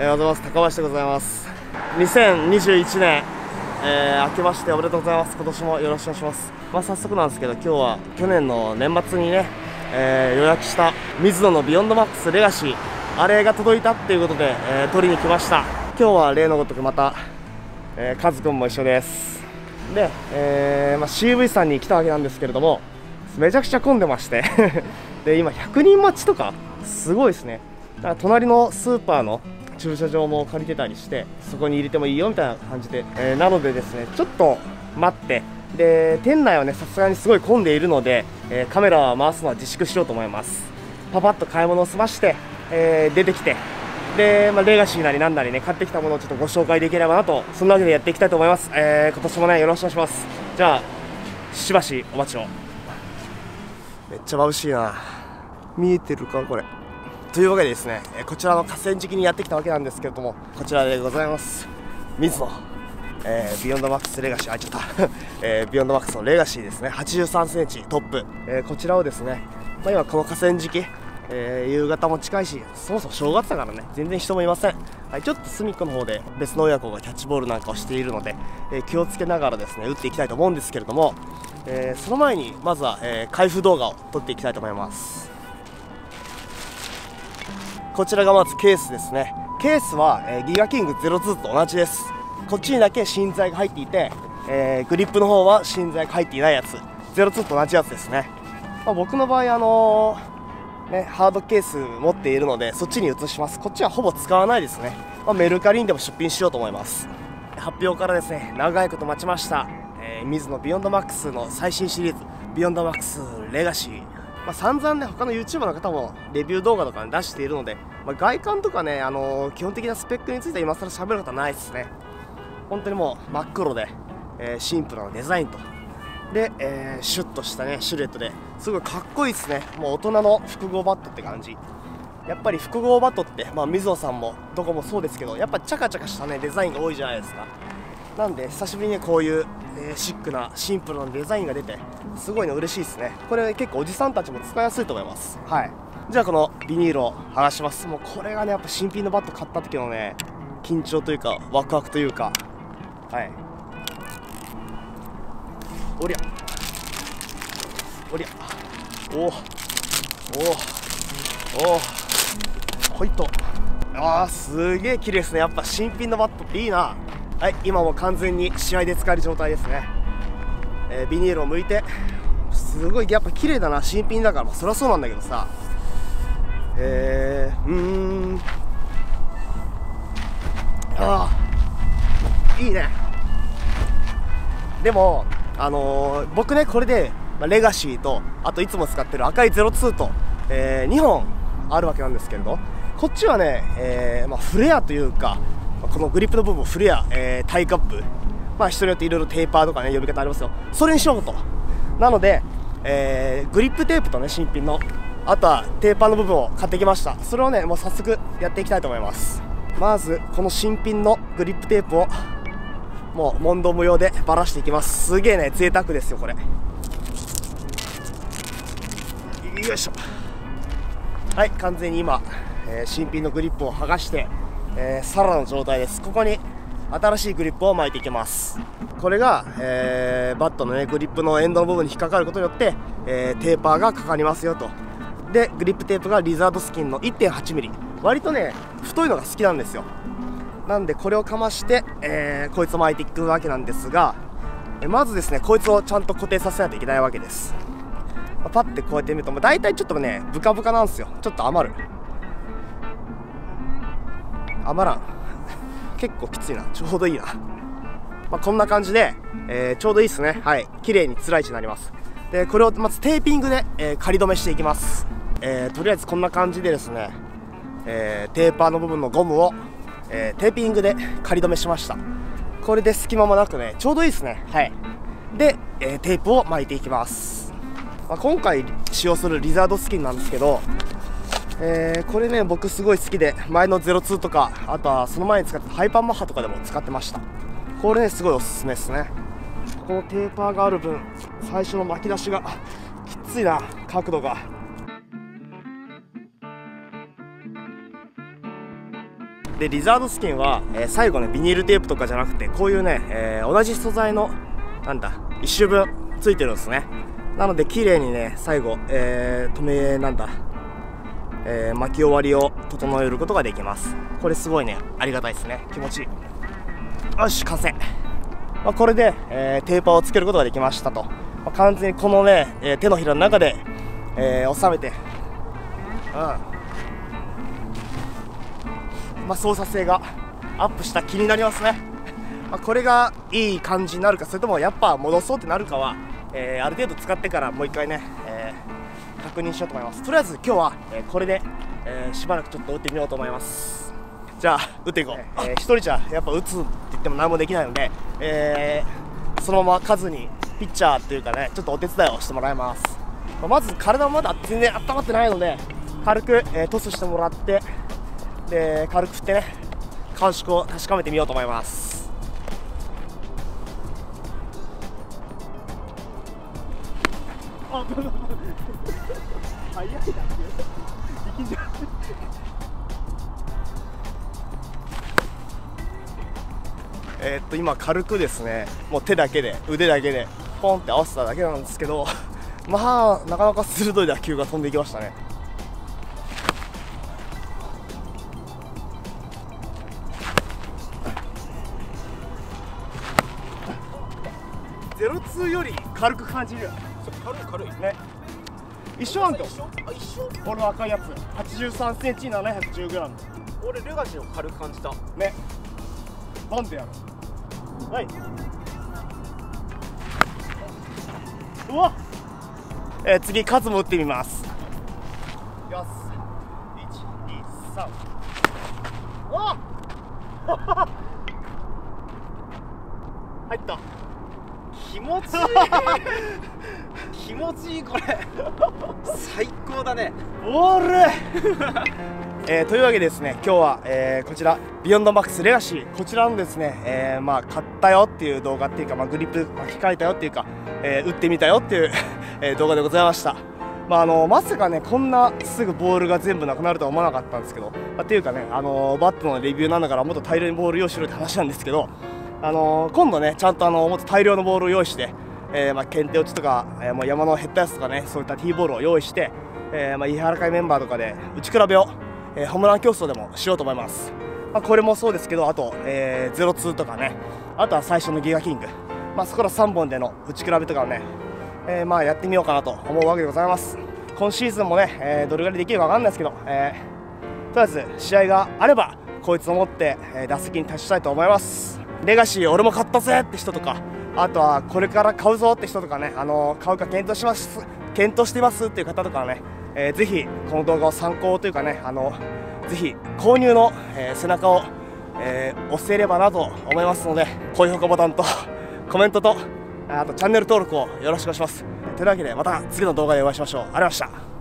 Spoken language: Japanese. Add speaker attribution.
Speaker 1: えー、おはようございます。高橋でございます。2021年、えー、明けましておめでとうございます。今年もよろしくお願いします。まあ早速なんですけど今日は去年の年末にね、えー、予約したミズノのビヨンドマックスレガシーあれが届いたっていうことで、えー、取りに来ました。今日は例のごとくまた、えー、カズくんも一緒です。で、えまあ、CV さんに来たわけなんですけれどもめちゃくちゃ混んでまして。で今100人待ちとかすごいですね。だから隣のスーパーの駐車場も借りてたりしてそこに入れてもいいよみたいな感じで、えー、なのでですねちょっと待って。で店内はねさすがにすごい混んでいるので、えー、カメラを回すのは自粛しようと思います。パパッと買い物を済まして、えー、出てきて。で、まあ、レガシーなりなんなりね買ってきたものをちょっとご紹介できればなとそんなわけでやっていきたいと思います、えー、今年もねよろしくお願いします。じゃあしばしお待ちを。めっちゃ眩しいな。見えてるかこれ。というわけでですねこちらの河川敷にやってきたわけなんですけれどもこちらでございます。ミズノえー、ビヨンドマックスレガシー、あ、ちょっと えー、ビヨンドマックスのレガシーですね、83センチトップ、えー、こちらをですね、まあ、今この河川敷、えー、夕方も近いし、そもそも正月だからね、全然人もいません。はい、ちょっと隅っこの方で別の親子がキャッチボールなんかをしているので、えー、気をつけながらですね、打っていきたいと思うんですけれども、えー、その前にまずは、え、開封動画を撮っていきたいと思います。こちらがまずケースですね。ケースは、えー、ギガキング02と同じです。こっちにだけ芯材が入っていて、えー、グリップの方は芯材が入っていないやつ。02と同じやつですね、まあ、僕の場合あのー、ね、ハードケース持っているのでそっちに移します。こっちはほぼ使わないですね、まあ、メルカリにでも出品しようと思います。発表からですね長いこと待ちました。えー、水野ビヨンドマックスの最新シリーズビヨンドマックスレガシー、まあ、散々ね他の YouTuber の方もレビュー動画とか、出しているので、まあ、外観とかね、あのー、基本的なスペックについては今更喋ることはないですね。本当にもう真っ黒で、えー、シンプルなデザインと。で、えー、シュッとしたねシルエットですごいかっこいいですね。もう大人の複合バットって感じ。やっぱり複合バットって、まあ、ミズノさんもどこもそうですけどやっぱチャカチャカしたねデザインが多いじゃないですか。なんで久しぶりにこういうえー、シックなシンプルなデザインが出てすごいの嬉しいですね。これ結構おじさんたちも使いやすいと思います。はい。じゃあこのビニールを剥がします。もうこれがねやっぱ新品のバット買った時のね緊張というかワクワクというか。はい。おりゃ。おりゃ。おおおおおほいと。あーすげえ綺麗ですね。やっぱ新品のバットっていいな。はい今も完全に試合で使える状態ですね、えー、ビニールを剥いてすごいやっぱ綺麗だな新品だから、まあ、そりゃそうなんだけどさ。えー、うん。ああいいね。でもあのー、僕ねこれで、まあ、レガシーとあといつも使ってる赤い02と、えー、2本あるわけなんですけれどこっちはね、えーまあ、フレアというかこのグリップの部分フレア、えー、タイカップ、まあ、人によっていろいろテーパーとかね呼び方ありますよ。それにしようと。なので、えー、グリップテープとね新品のあとはテーパーの部分を買ってきました。それをねもう早速やっていきたいと思います。まずこの新品のグリップテープをもう問答無用でばらしていきます。すげえね贅沢ですよこれ。よいしょ。はい完全に今、えー、新品のグリップを剥がしてえー、サラの状態です。ここに新しいグリップを巻いていきます。これが、えー、バットの、ね、グリップのエンドの部分に引っかかることによって、えー、テーパーがかかりますよと。でグリップテープがリザードスキンの 1.8mm 割とね太いのが好きなんですよ。なんでこれをかまして、えー、こいつを巻いていくわけなんですがまずですねこいつをちゃんと固定させないといけないわけです。パッてこうやって見ると大体ちょっとねブカブカなんですよ。ちょっと余る。余らん。結構きついな。ちょうどいいな、まあ、こんな感じで、えー、ちょうどいいですね。はい。綺麗につらい位置になります。でこれをまずテーピングで、えー、仮止めしていきます、えー、とりあえずこんな感じでですね、えテーパーの部分のゴムを、えテーピングで仮止めしました。これで隙間もなくねちょうどいいですね。はい。で、えテープを巻いていきます、まあ、今回使用するリザードスキンなんですけどえー、これね僕すごい好きで前の02とかあとはその前に使ってハイパーマッハとかでも使ってました。これねすごいおすすめですね。このテーパーがある分最初の巻き出しがきついな角度が。でリザードスキンは、えー、最後ねビニールテープとかじゃなくてこういうね、えー、同じ素材のなんだ1周分ついてるんですね。なので綺麗にね最後、えー、止めなんだ、えー、巻き終わりを整えることができます。これすごいね。ありがたいですね。気持ちいい。よし完成、まあ、これで、えー、テーパーをつけることができましたと、まあ、完全にこのね、え手のひらの中で、え収めて。うん。まあ、操作性がアップした気になりますね、まあ、これがいい感じになるかそれともやっぱ戻そうってなるかは、えー、ある程度使ってからもう一回ね、確認しようと思います。とりあえず今日は、えこれで、えしばらくちょっと打ってみようと思います。じゃあ打っていこう、えー、1人じゃやっぱ打つって言っても何もできないので、えそのまま数にピッチャーっていうかねちょっとお手伝いをしてもらいます。まず体はまだ全然温まってないので軽く、えトスしてもらってで軽く振ってね感触を確かめてみようと思いますあどうぞ早いだけえー、っと今軽くですねもう手だけで腕だけでポンって合わせただけなんですけど まあなかなか鋭い打球が飛んでいきましたね。ゼロツーより軽く感じる。
Speaker 2: 軽い軽い
Speaker 1: ね。一緒なんだ。よあ一緒？この赤いやつ。83センチ710グラム。
Speaker 2: 俺レガシーを軽く感じた。
Speaker 1: ね。なんでやろ？はい。うわ。えー、次数も打ってみます。よし。123お入った。
Speaker 2: 気持ちいい気持ちいいこれ。最高だね。
Speaker 1: ボール えー、というわけでですね今日は、えー、こちらビヨンドマックスレガシーこちらのですね、えー、まあ買ったよっていう動画っていうか、まあ、グリップ巻き替えたよっていうか、え打ってみたよっていう え動画でございました。まあ、あのまさかねこんなすぐボールが全部なくなるとは思わなかったんですけど、まあ、っていうかね、あのバットのレビューなんだからもっと大量にボール用意しろって話なんですけど、あの、今度ねちゃんとあのもっと大量のボールを用意して、えー、まあ、検定落ちとか、えー、もう山の減ったやつとかねそういったティーボールを用意して、えまあ、柔らかいメンバーとかで打ち比べを、えホームラン競争でもしようと思います、まあ、これもそうですけどあと、えー、02とかねあとは最初のギガキング、まあ、そこら3本での打ち比べとかをね、えまあ、やってみようかなと思うわけでございます。今シーズンもね、えどれぐらいできるか分かんないですけど、えとりあえず試合があればこいつを持って、え打席に立ちたいと思います。レガシー俺も買ったぜって人とかあとはこれから買うぞって人とかねあの買うか検討します検討してますっていう方とかはね、えー、ぜひこの動画を参考というかねあのぜひ購入の、えー、背中を、えー、押せればなと思いますので高評価ボタンと コメントとあとチャンネル登録をよろしくお願いします。というわけでまた次の動画でお会いしましょう。ありがとうございました。